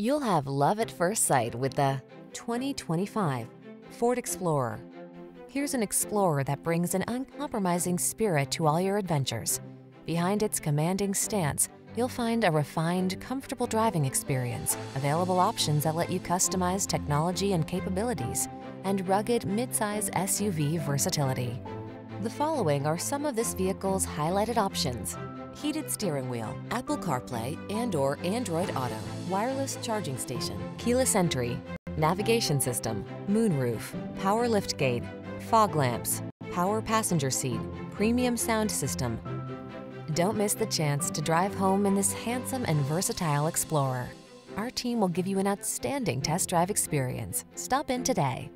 You'll have love at first sight with the 2025 Ford Explorer. Here's an Explorer that brings an uncompromising spirit to all your adventures. Behind its commanding stance, you'll find a refined, comfortable driving experience, available options that let you customize technology and capabilities, and rugged midsize SUV versatility. The following are some of this vehicle's highlighted options. Heated steering wheel, Apple CarPlay and or Android Auto, wireless charging station, keyless entry, navigation system, moonroof, power liftgate, fog lamps, power passenger seat, premium sound system. Don't miss the chance to drive home in this handsome and versatile Explorer. Our team will give you an outstanding test drive experience. Stop in today.